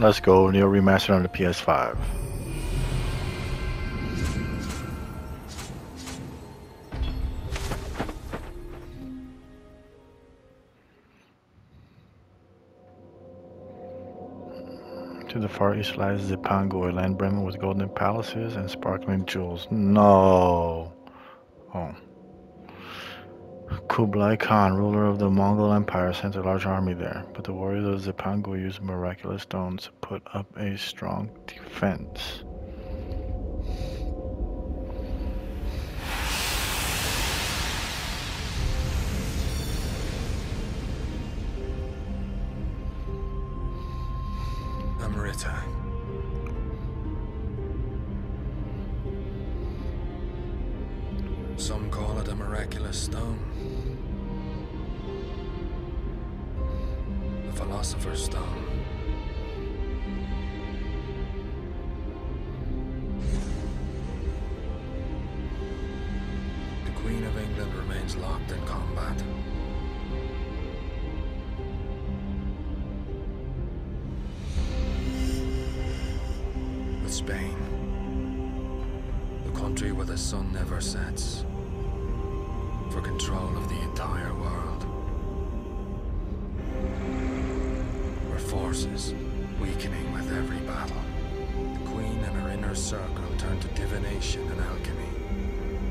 Let's go. Nioh remastered on the PS5. To the far east lies Zipango, a land brimming with golden palaces and sparkling jewels. No. Oh. Kublai Khan, ruler of the Mongol Empire, sent a large army there, but the warriors of Zipango used miraculous stones to put up a strong defense. Amrita. Some call miraculous stone. The Philosopher's Stone. The Queen of England remains locked in combat. With Spain. The country where the sun never sets. For control of the entire world. Her forces weakening with every battle. The Queen and her inner circle turn to divination and alchemy.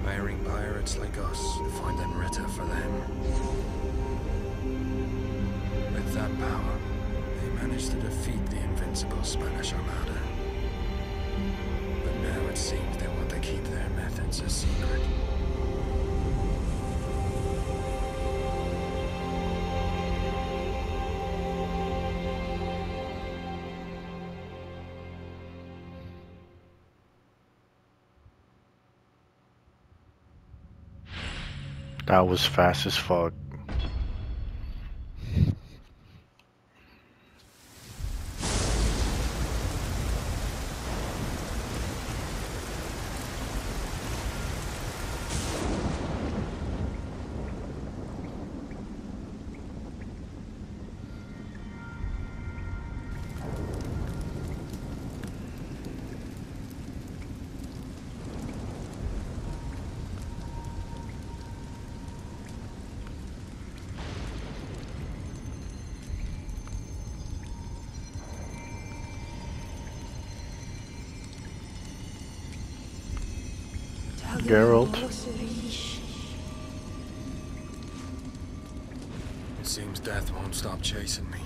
Hiring pirates like us to find Amrita for them. With that power, they managed to defeat the invincible Spanish Armada. But now it seems they want to keep their methods a secret. That was fast as fuck. Geralt. It seems death won't stop chasing me.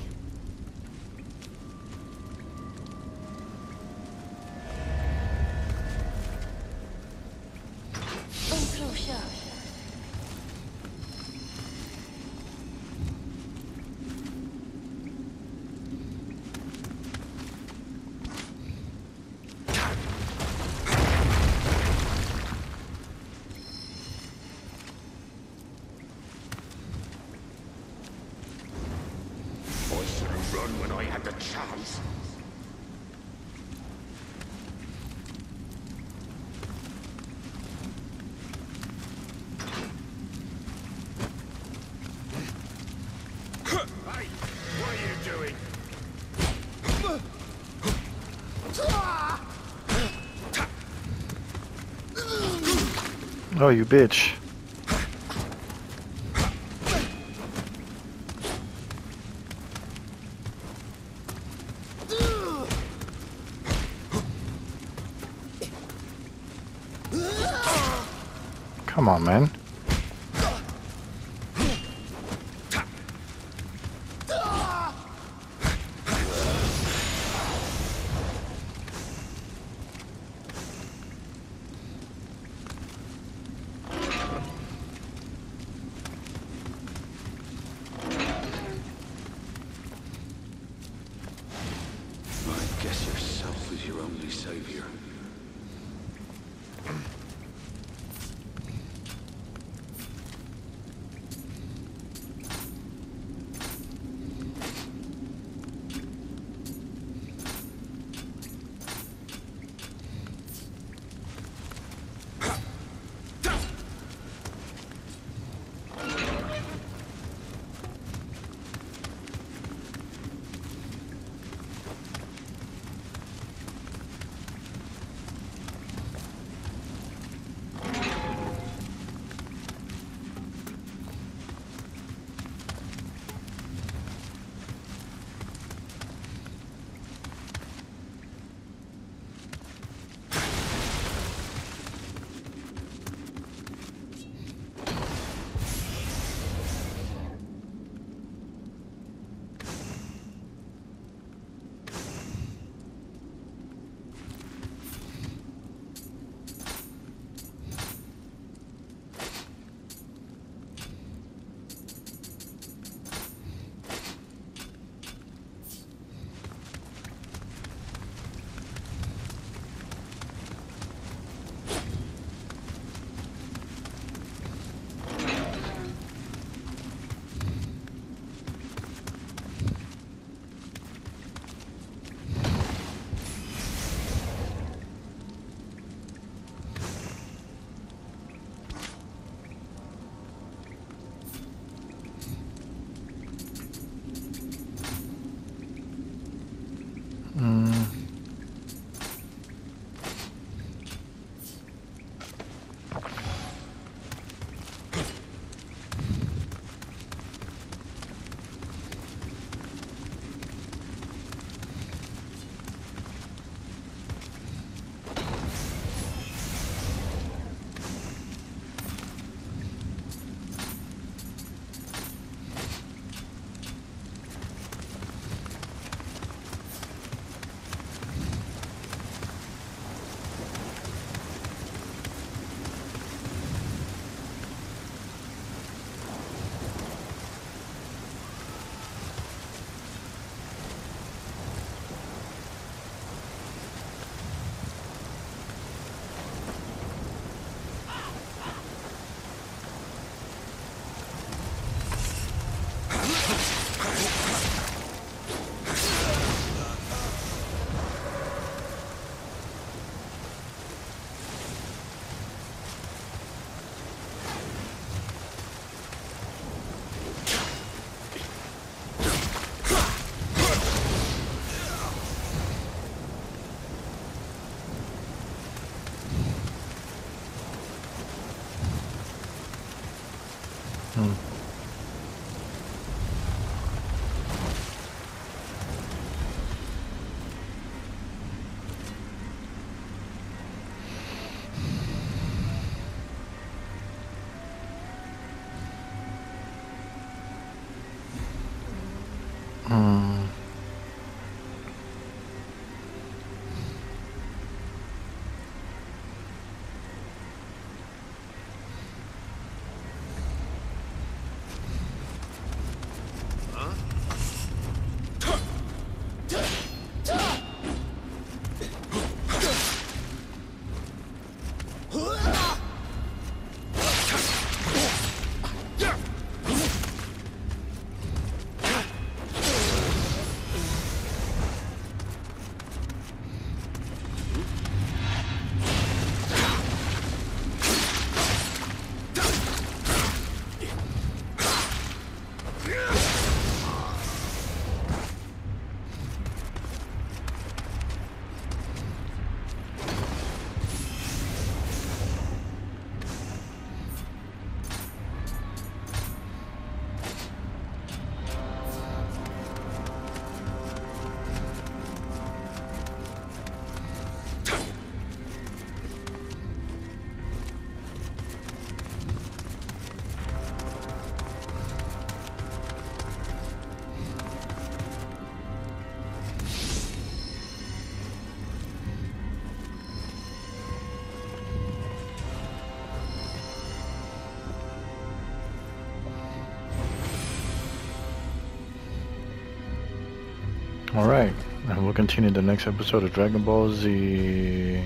I had the chance. Hey, what are you doing? Oh, you bitch. Come on, man. Alright, and we'll continue the next episode of Dragon Ball Z.